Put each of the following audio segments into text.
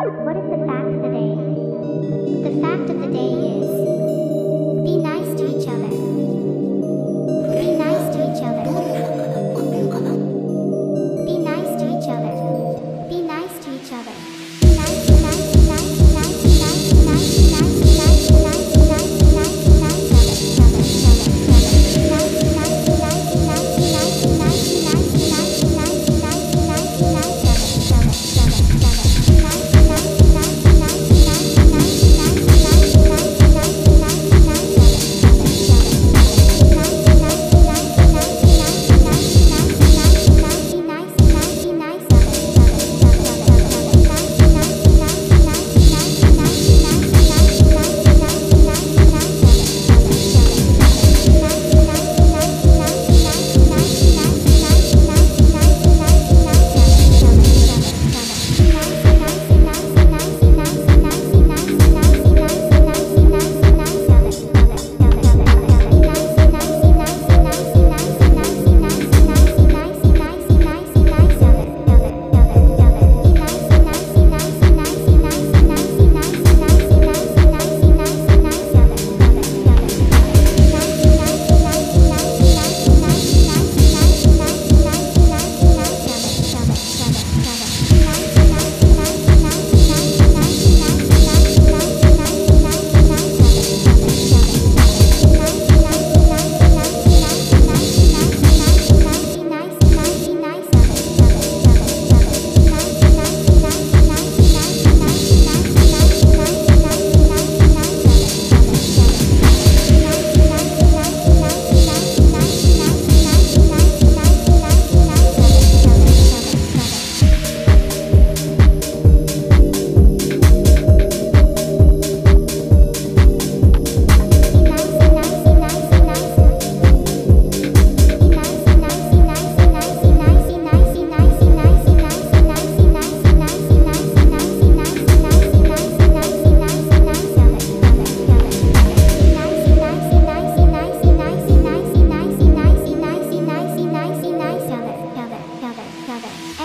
What is the time?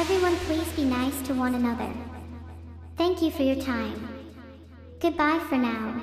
Everyone please be nice to one another. Thank you for your time. Goodbye for now.